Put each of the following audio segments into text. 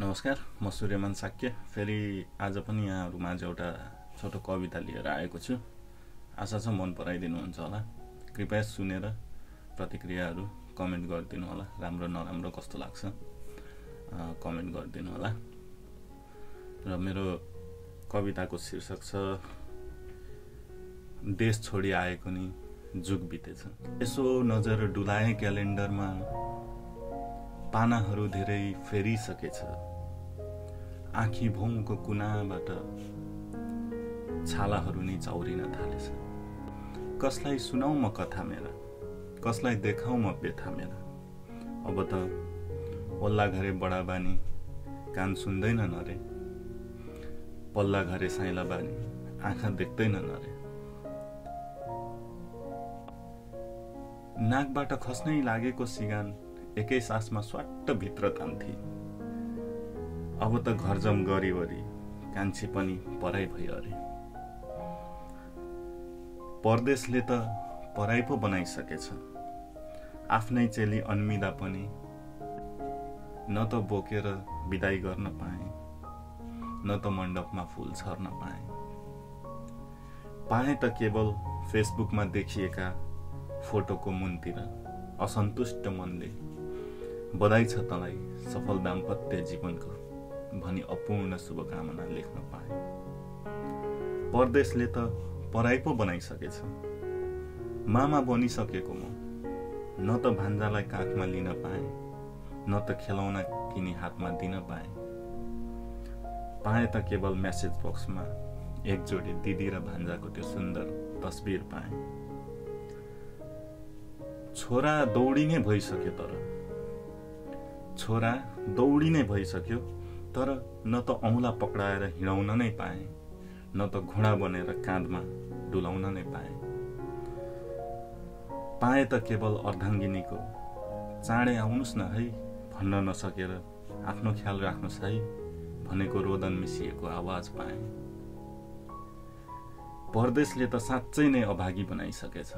नमस्कार म सूर्यमान साक्य। फेरि आज पनि यहाँहरू माझ एउटा छोटो कविता लिएर आएको छु। आशा छ मन पराइदिनुहुन्छ होला। कृपया सुनेर प्रतिक्रियाहरू कमेन्ट गरिदिनु होला। राम्रो नराम्रो कस्तो लाग्छ कमेन्ट गरिदिनु होला। र मेरो कविताको शीर्षक छ देश छोडी आएको नि जुग बितेछ। यसो नजर डुलाए क्यालेन्डरमा। पानाहरू धेरै फेरिसकेछ। आँखी भौँको कुनाबाट छालाहरू नै चौरिन थालेछ। कसलाई सुनाउ म कथा मेरा? कसलाई देखाउ म बेथा मेरा? अब त ओल्ला घरे बडा बानी कान सुन्दैन नरे। पल्ला घरे साइला बानी आँखा देख्दैन नरे। नाकबाट खस्नै लागेको सिगान एकै सासमा स्वाट्ट भित्र तान्थे अब त घरजम गरिवरी कान्छी पनि पराई भइ अरे परदेशले त पराई पो बनाइसकेछ। आफ्नै चेली अन्मिदा पनि न त बोकेर बिदाई गर्न पाए न त मण्डपमा फुल छर्न पाए। पाए त केवल फेसबुकमा देखिएका फोटोको मुनतिर असन्तुष्ट मनले बधाई छ तँलाई सफल दाम्पत्य जीवनको भनी अपूर्ण शुभकामना लेख्न पाए। परदेशले त पराई पो बनाइसकेछ। मामा बनिसकेको म। न त भान्जालाई काखमा लिन पाएँ न त खेलौना किनी हातमा दिन पाएँ। पाएँ त केवल म्यासेज बक्समा एक जोडी दिदी र भान्जाको त्यो सुन्दर तस्बिर पाएँ। छोरा दौडी नै भइसक्यो तर छोरा दौडी नै भइसक्यो तर न त औँला पक्राएर हिँडाउन नै पाएँ न त घोडा बनेर काँधमा डुलाउन नै पाएँ। पाएँ त केवल अर्धाङ्गिनीको। चाँडै आउनुहोस् न है भन्न नसकेर आफ्नो ख्याल राख्नुहोस् है भनेको रोदन मिसिएको आवाज पाएँ। परदेशले त साँच्चै नै अभागी बनाइसकेछ।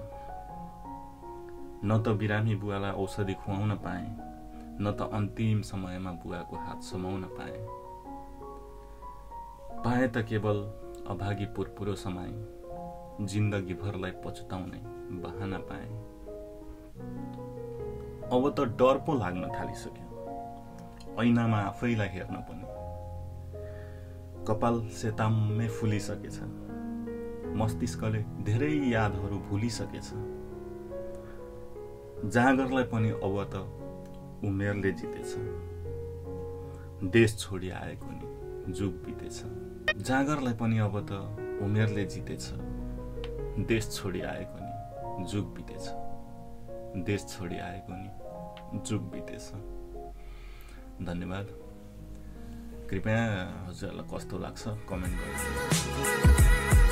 न त बिरामी बुवालाई औषधि खुवाउन पाएँ। न त अन्तिम समयमा बुवाको हात समाउन पाएँ। पाएँ त केवल अभागी पुरपुरो समाए जिन्दगीभरलाई पछुताउने बहाना पाएँ। अब त डर पो लाग्न थालिसक्यो। ऐनामा आफैलाई हेर्न पनि। कपाल सेताम्मै फुलिसकेछ। मस्तिष्कले धेरै यादहरू भुलिसकेछ। जागरलाई पनि अब त उमेरले जितेछ। देश छोडी आएको नि जुग बितेछ। जागरलाई पनि अब त उमेरले जितेछ। देश छोडी आएको नि जुग बितेछ। देश छोडी आएको नि जुग बितेछ। धन्यवाद। कृपया हजुरहरूलाई कस्तो लाग्छ कमेन्ट गर्नु